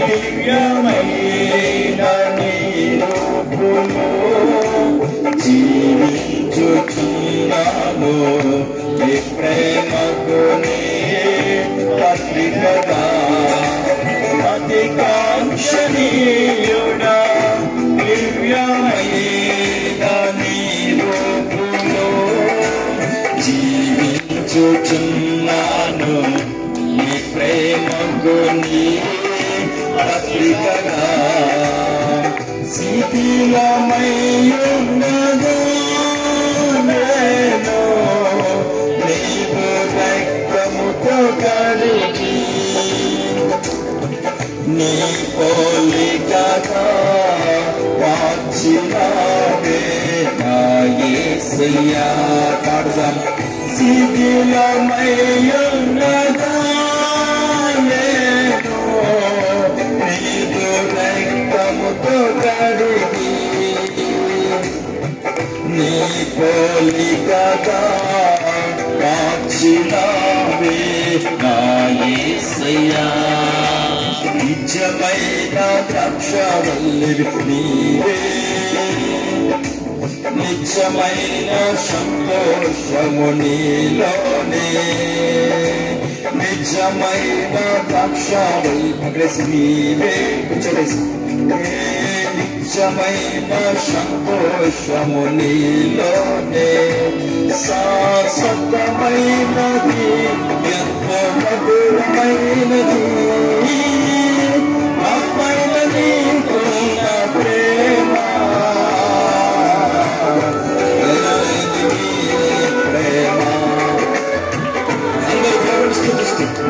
దివ్యమైన జీవించుచున్నాను నీ ప్రేమకు పత్రికగా అతి కాంక్షణీయుడా దివ్యమైన జీవించుచున్నాను నీ ప్రేమకు నీ పత్రికగా శిథిలమయ్యున్నదో నేను నీవు రక్తముతో కడిగి నీ పోలికగా వాచినావే నా యేసయ్యా పాడుదాం రక్తముతో కడిగి నీ పోలికగా కాచినావే నా యేసయ్యా నిజమైన ద్రాక్షవల్లి నీవే నిజమైన సంతోషము నీలోనే నిజమైన ద్రాక్షవల్లి అగ్రేసి నీవే కూర్చోలేసి জমৈব সন্তোষ মুনিলোনে সতমৈ নদী যত্ন মধুরমৈ নদী অমৈ নদী তোম প্রেমা প্রেমা